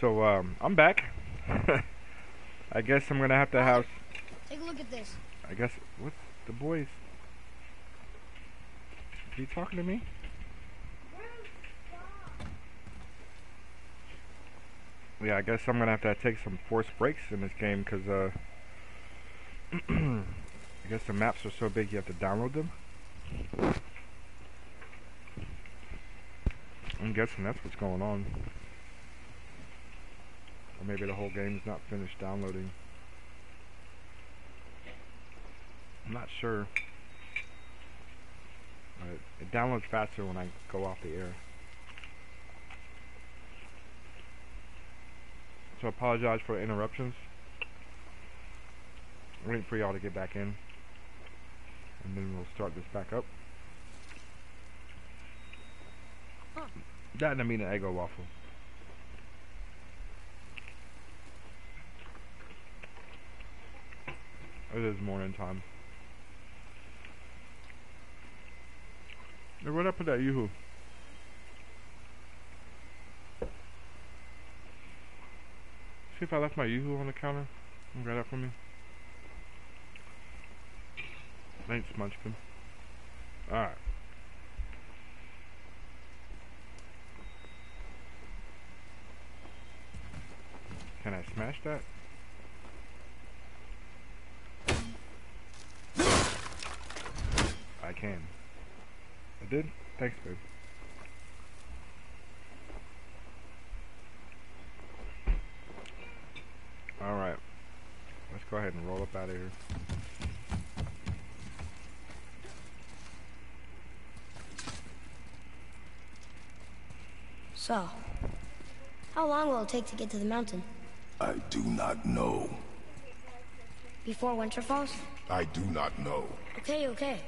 so um, I'm back. I guess I'm gonna have to have. Take a look at this. I guess what's the boys? Is he talking to me? Yeah, I guess I'm gonna have to take some forced breaks in this game because uh, I guess the maps are so big you have to download them. I'm guessing that's what's going on. Or maybe the whole game's not finished downloading. I'm not sure. It downloads faster when I go off the air. So I apologize for the interruptions. I'm waiting for y'all to get back in. And then we'll start this back up. That and I mean an Eggo waffle. It is morning time. Hey, what up with that yoo-hoo? See if I left my yoo-hoo on the counter and grab that for me. Thanks, Munchkin. Alright. Can I smash that? Can. I did? Thanks, babe. Alright. Let's go ahead and roll up out of here. So, how long will it take to get to the mountain? I do not know. Before winter falls? I do not know. Okay, okay.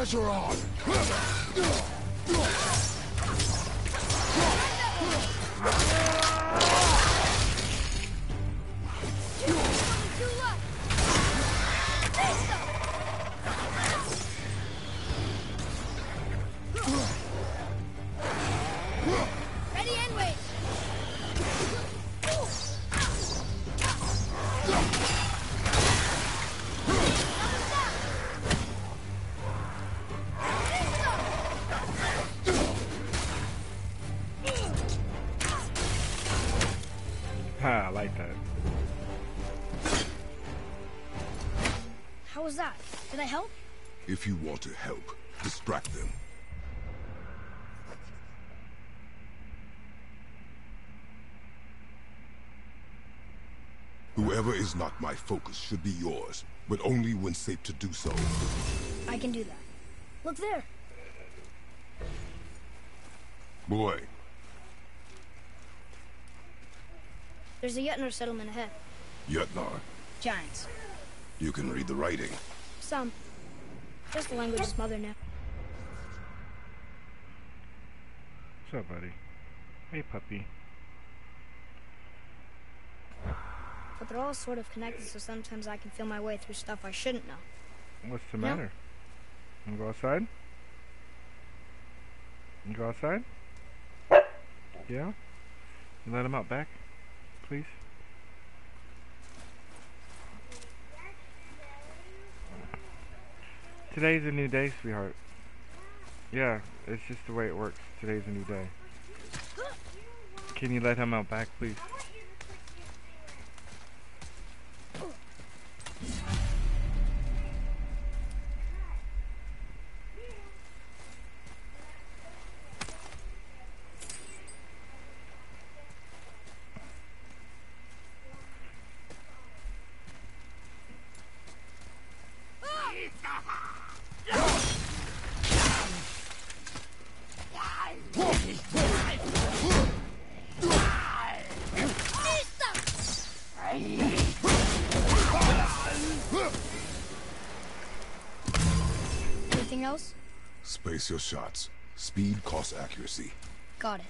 Pressure on! Like that. How was that? Did I help? If you want to help, distract them. Whoever is not my focus should be yours, but only when safe to do so. I can do that. Look there. Boy, There's a Jötnar settlement ahead. Jötnar, Giants. you can read the writing. Some. Just the language his mother knew. What's up, buddy? Hey, puppy. But they're all sort of connected, so sometimes I can feel my way through stuff I shouldn't know. What's the Yeah. matter? Wanna go outside? You go outside? Yeah? You let him out back, please? Today's a new day, sweetheart. Yeah, it's just the way it works. Today's a new day. Can you let him out back, please? Your shots. Speed costs accuracy. Got it.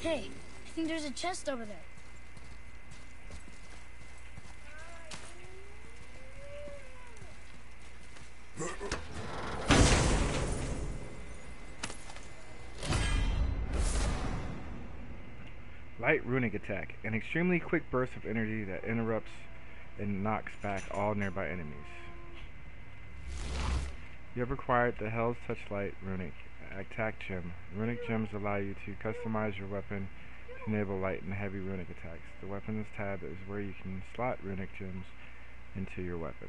Hey, I think there's a chest over there. Light runic attack, an extremely quick burst of energy that interrupts and knocks back all nearby enemies. You have acquired the Hel's Touch Light runic attack gem. Runic gems allow you to customize your weapon to enable light and heavy runic attacks. The weapons tab is where you can slot runic gems into your weapon.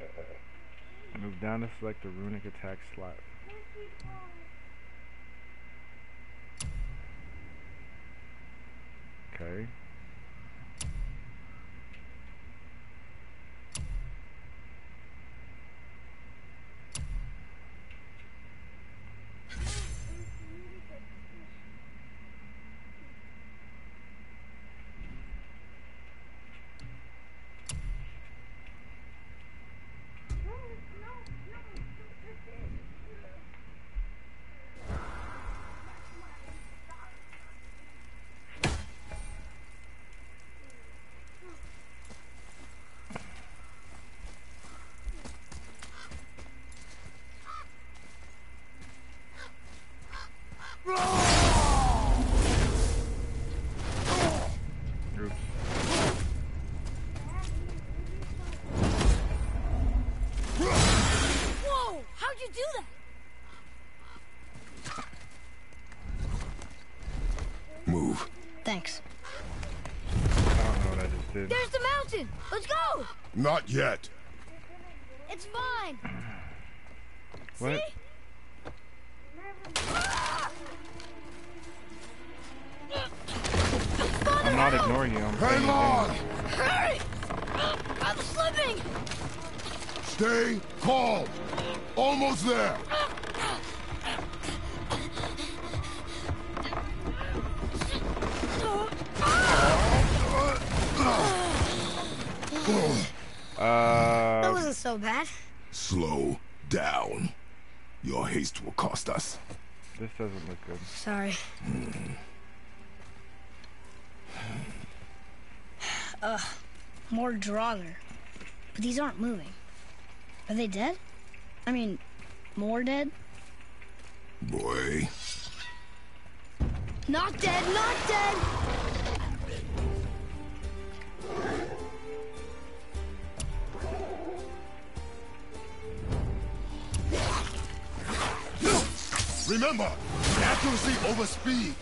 Uh, uh, move down to select the runic attack slot. Okay. Oops. Whoa! How'd you do that? Move. Thanks. I don't know what I just did. There's the mountain! Let's go! Not yet. It's fine! What? See? I'm not ignoring you. I'm paying Hang on! Hurry! I'm slipping! Stay calm. Almost there. Ah! Oh. That Uh, wasn't so bad. Slow down. Your haste will cost us. this doesn't look good. Sorry. Uh, More Draugr. But these aren't moving. Are they dead? I mean, more dead? Boy. Not dead, not dead! Remember, accuracy over speed.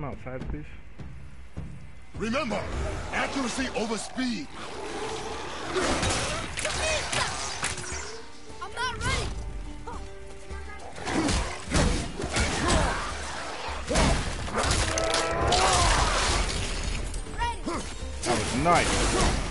Can you take him outside, please? Remember, accuracy over speed. I'm not ready! Ready! That was nice.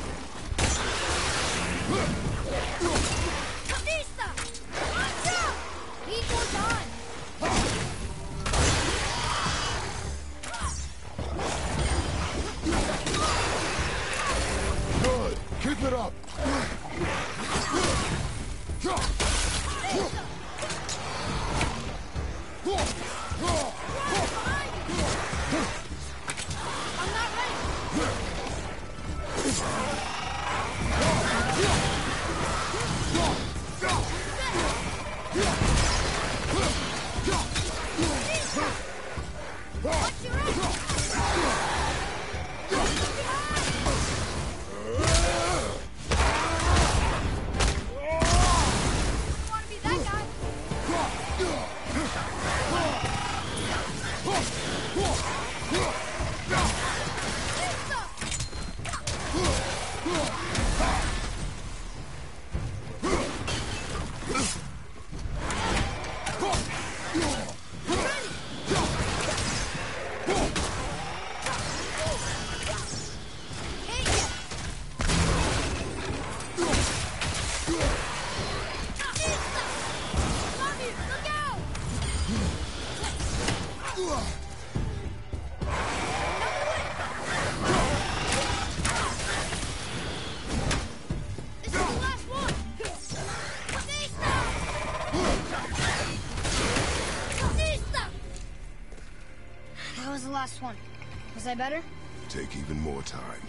Better? Take even more time.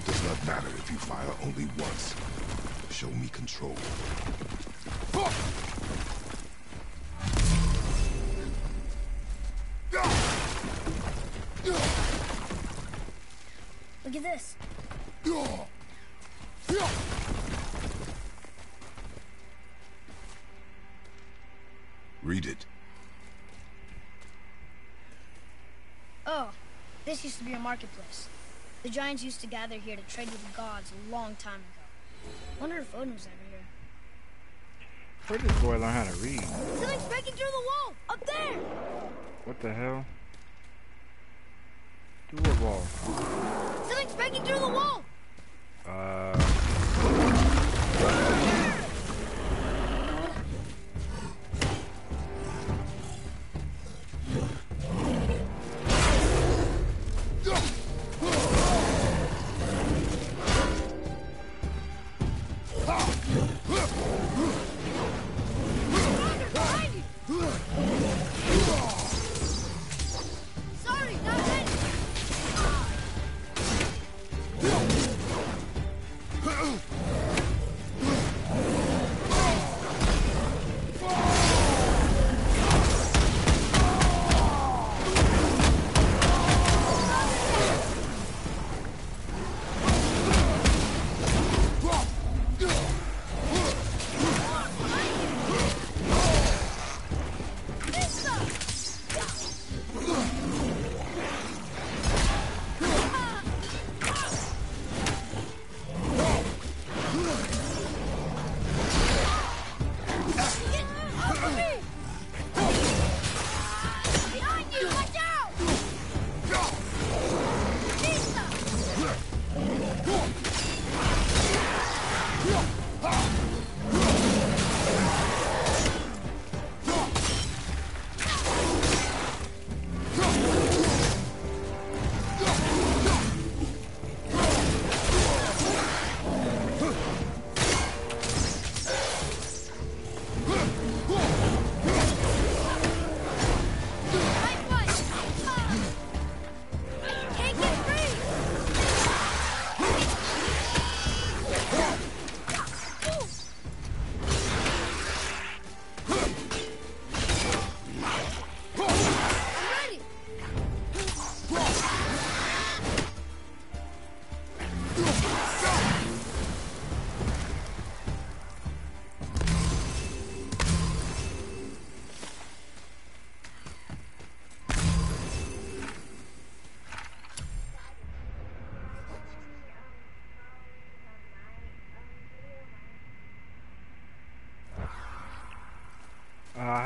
It does not matter if you fire only once. Show me control. Used to be a marketplace. The giants used to gather here to trade with the gods a long time ago. Wonder if Odin was ever here. Where did this boy learn how to read? Something's breaking through the wall! Up there! What the hell? Through what wall? Something's breaking through the wall!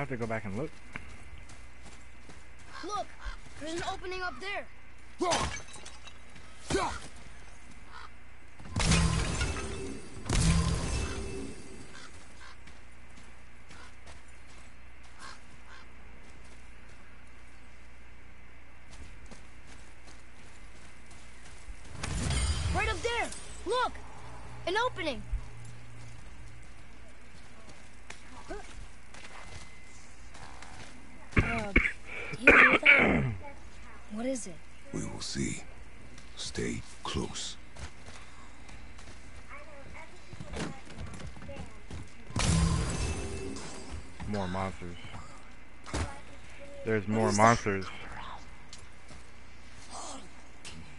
Have to go back and look. Look, there's an opening up there. Right up there. Look, an opening. Uh, do you hear that? What is it? We will see. Stay close. More monsters. There's more monsters.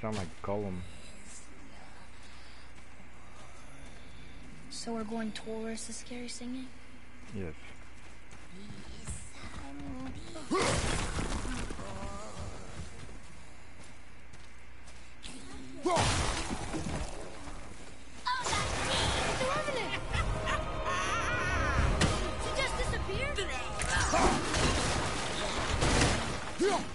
Sound like Golem. So we're going towards the scary singing? Yes. Not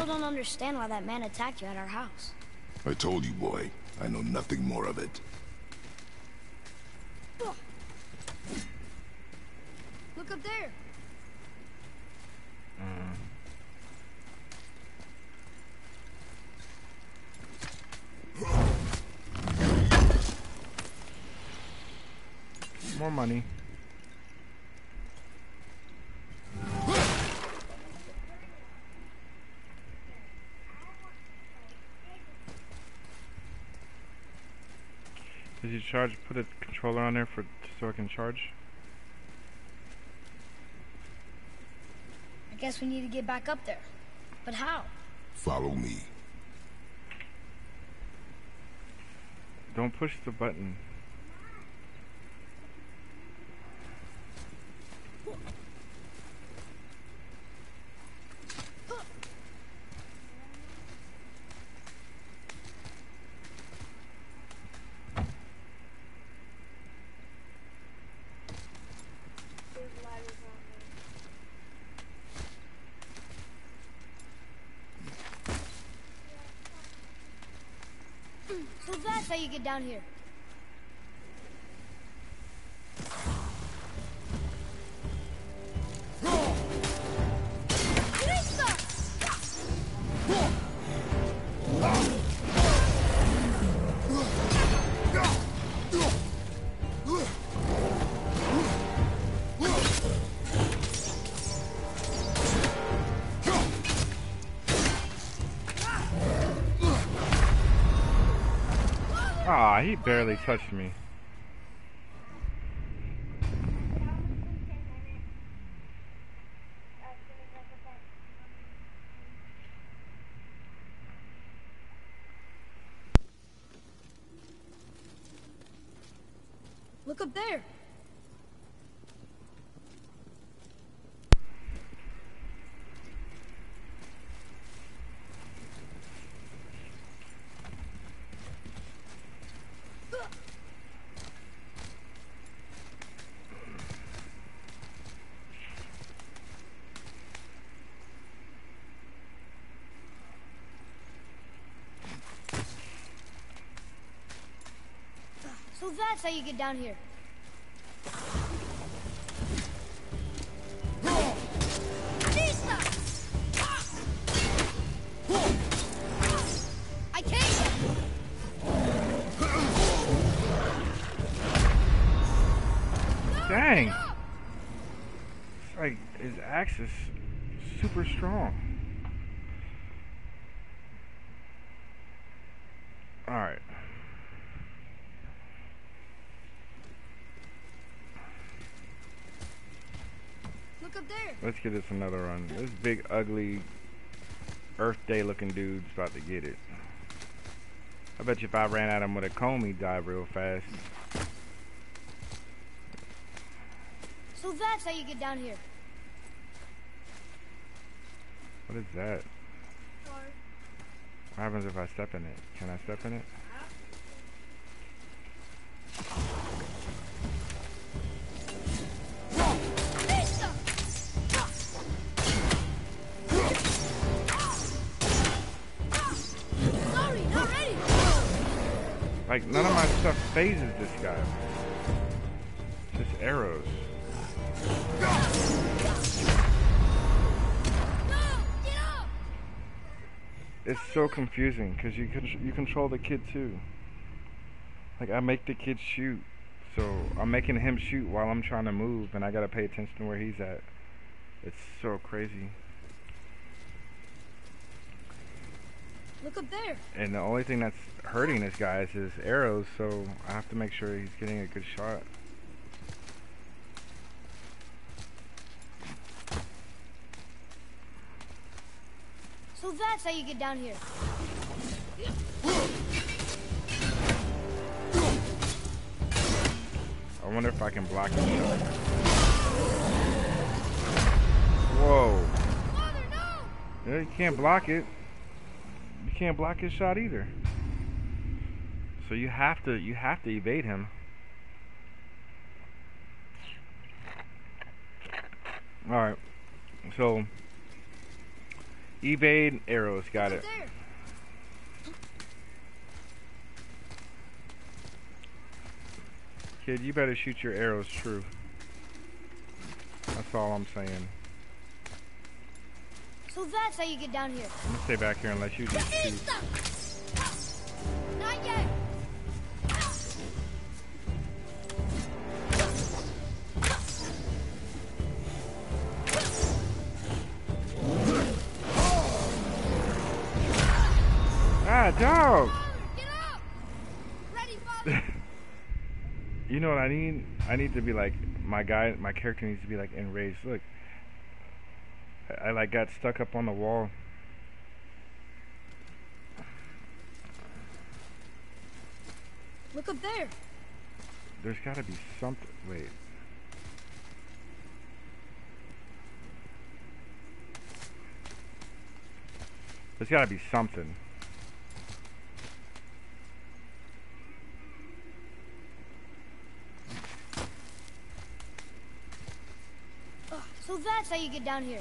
still don't understand why that man attacked you at our house. I told you, boy. I know nothing more of it. Look up there. Mm. More money. Did you charge, put a controller on there for so I can charge? I guess we need to get back up there. But how? Follow me. Don't push the button. That's how you get down here. He barely touched me. Look up there. So that's how you get down here. I can't. Dang! Like his axe is super strong. Alright. Look up there. Let's get this another run. This big, ugly, Earth Day looking dude's about to get it. I bet you if I ran at him with a comb, he'd die real fast. So that's how you get down here. What is that? What happens if I step in it? Can I step in it? Stuff phases this guy. Just arrows. It's so confusing because you you control the kid too. Like I make the kid shoot, so I'm making him shoot while I'm trying to move, and I gotta pay attention to where he's at. It's so crazy. Look up there. And the only thing that's hurting this guy is his arrows, so I have to make sure he's getting a good shot. So that's how you get down here. I wonder if I can block shot. Whoa. Father, no. Yeah, you can't block it. You can't block his shot either. So you have to you have to evade him. Alright. So Evade arrows, got it. Kid, you better shoot your arrows true. That's all I'm saying. So that's how you get down here. I'm gonna stay back here and let you just shoot. Not yet. Ah, dog! Ready. You know what I need? I need to be like my guy. My character needs to be like enraged. Look, I, I like got stuck up on the wall. Look up there. There's got to be something. Wait. There's got to be something. So that's how you get down here.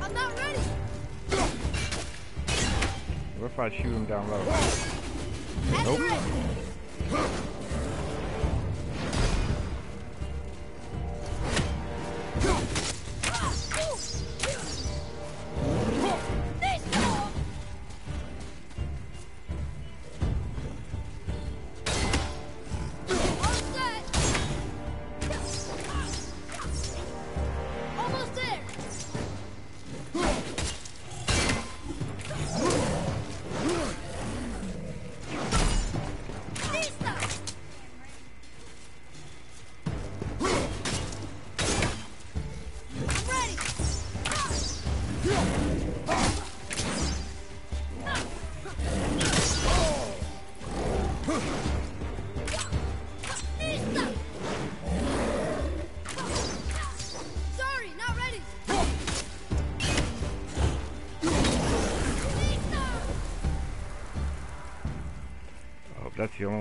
I'm not ready. What if I shoot him down low? Nope.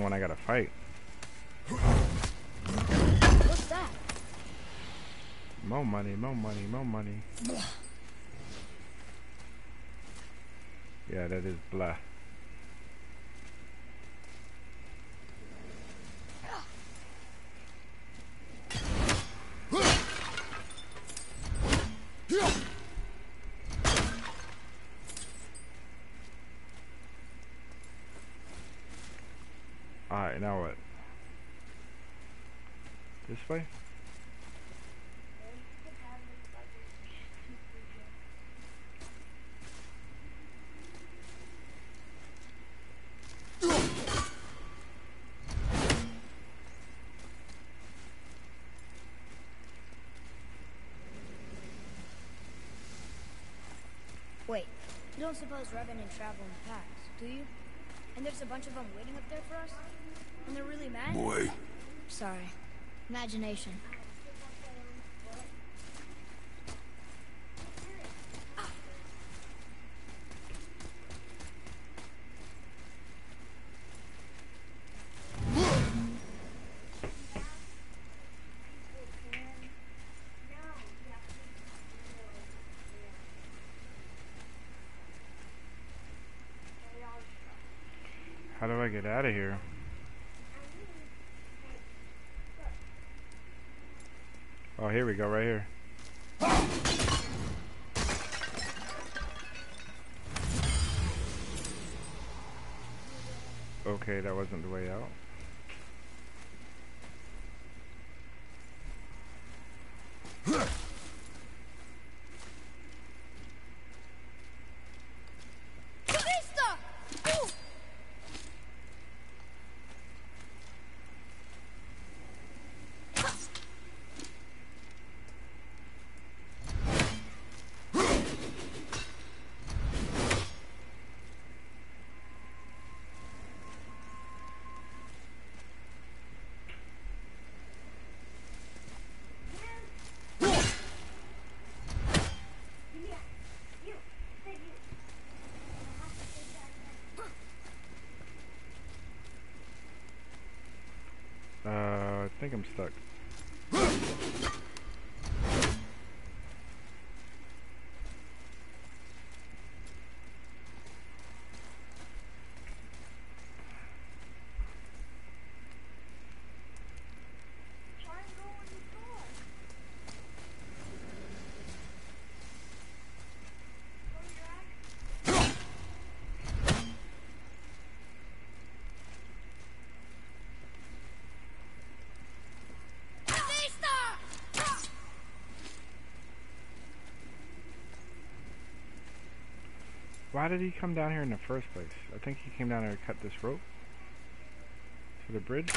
One I gotta fight. What's that? More money, more money, more money. Yeah, that is blah. Alright, now what? This way? Wait, you don't suppose Revenant travel in packs, do you? And there's a bunch of them waiting up there for us? And they're really mad? Boy, Sorry. Imagination. How do I get out of here? Oh, here we go, right here. Okay, that wasn't the way out. Lista! Ooh! Uh, I think I'm stuck. Why did he come down here in the first place? I think he came down here to cut this rope. To the bridge?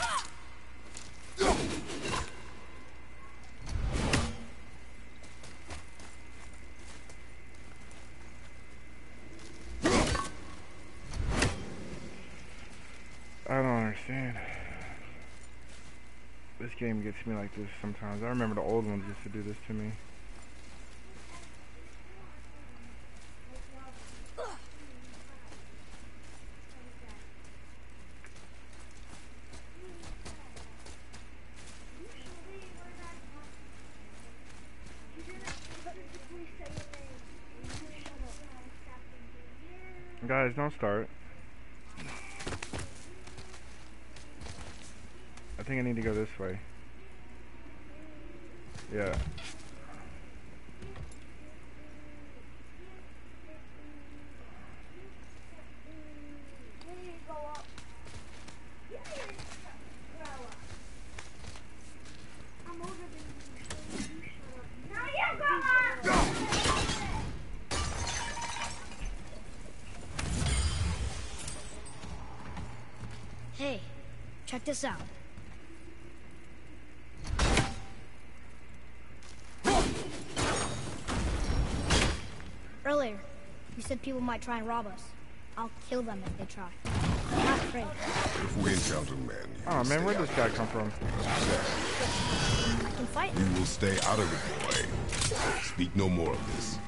I don't understand. This game gets me like this sometimes. I remember the old ones used to do this to me. Guys, don't start. I think I need to go this way. Yeah. Hey, check this out. Earlier, you said people might try and rob us. I'll kill them if they try. I'm not afraid. If we encounter men, you Oh man, where'd this guy come from? of I can fight. it. You will stay out of it, boy. Speak no more of this.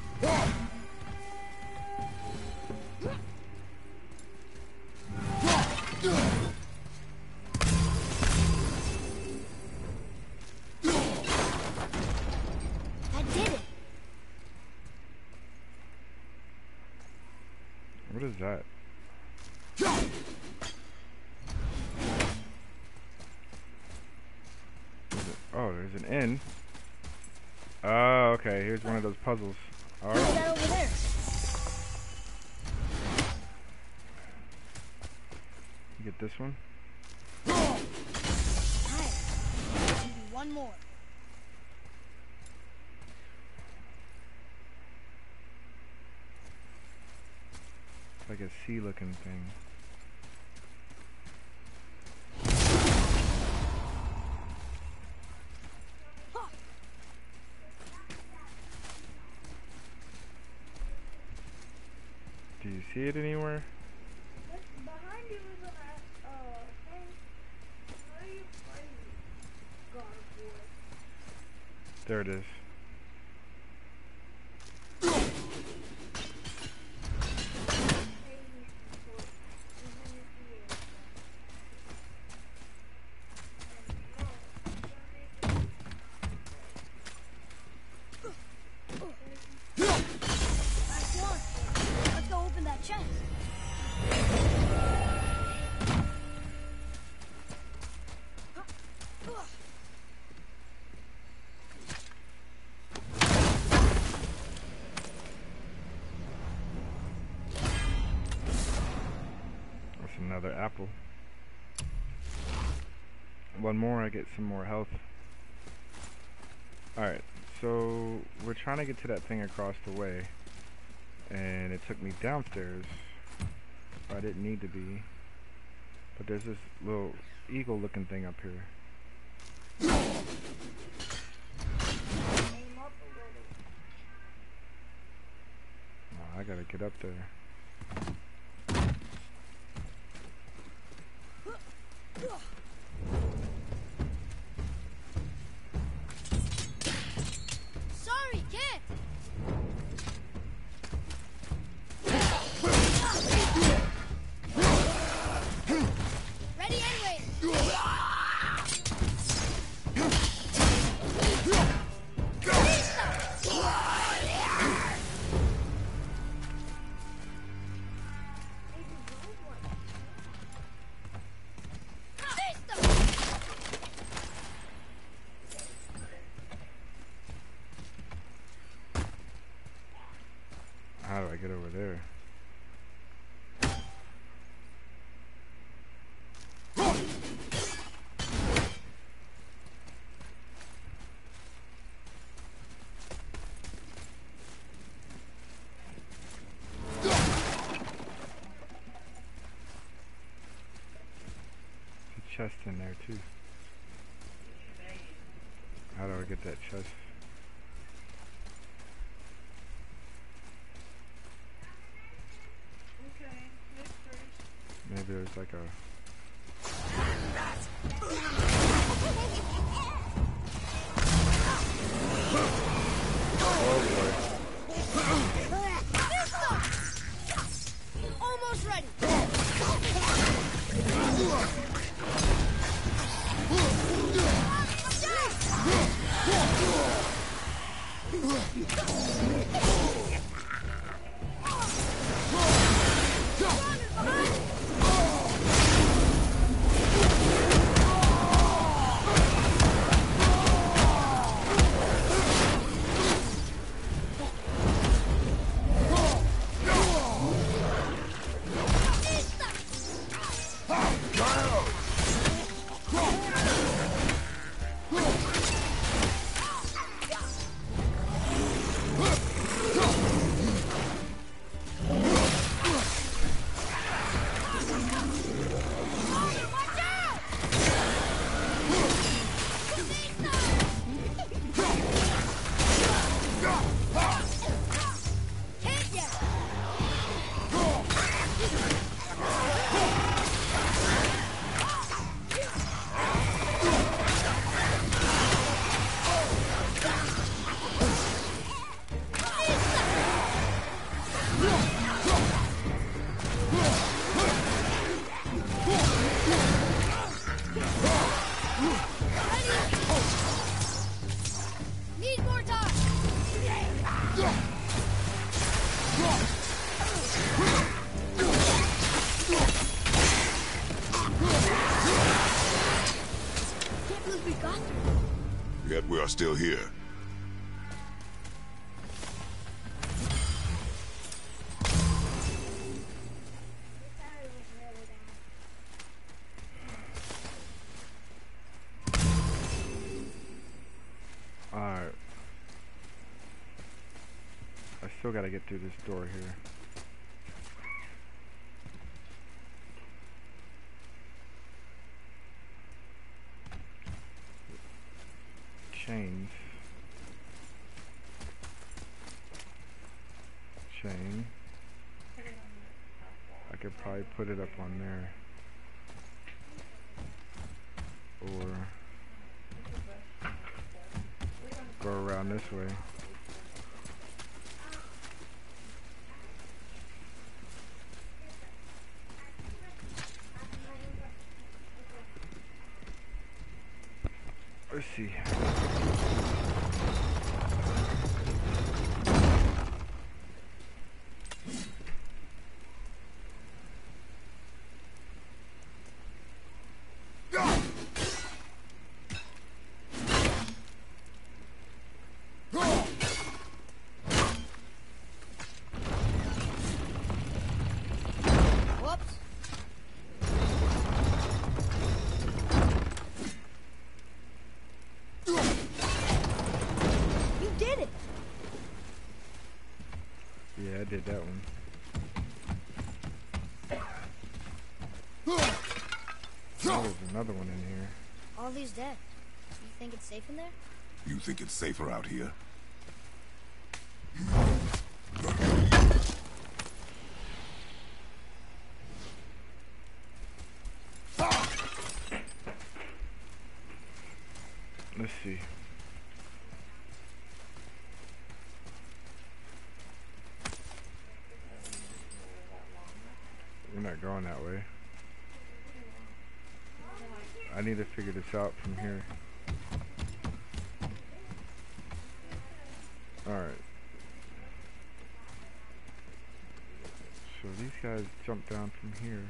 Thing. Do you see it anywhere? Behind you is One more, I get some more health. Alright, so we're trying to get to that thing across the way. And it took me downstairs. I didn't need to be. But there's this little eagle looking thing up here. Oh, I gotta get up there. Sorry, get over there. chest in there too. How do I get that chest? There's like a Oh Almost ready. Hit still here. Alright. I still gotta get through this door here. I put it up on there. Or go around this way. Let's see. Whoops. You did it. Yeah, I did that one. Oh, there's another one in here. All these dead. You think it's safe in there? You think it's safer out here? Let's see. We're not going that way. Figure this out from here. Alright. So these guys jump down from here.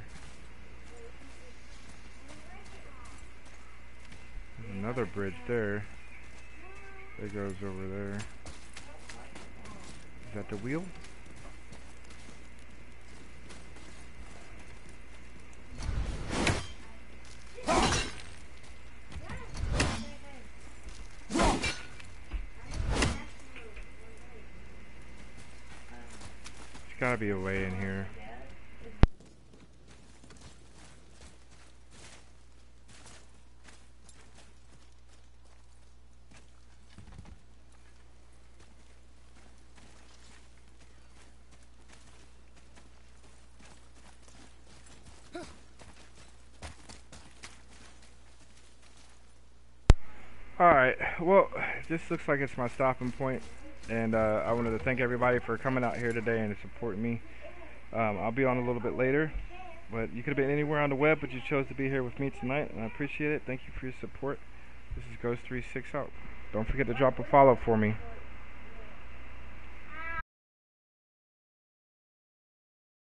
There's another bridge there. That goes over there. Is that the wheel? a way in here. Alright, well, this looks like it's my stopping point and uh, I wanted to thank everybody for coming out here today and supporting me. Um, I'll be on a little bit later, but you could have been anywhere on the web, but you chose to be here with me tonight, and I appreciate it. Thank you for your support. This is Ghossst36 out. Don't forget to drop a follow for me.